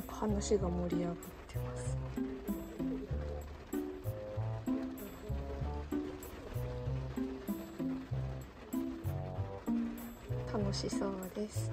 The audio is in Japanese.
なんか話が盛り上がってます。楽しそうです。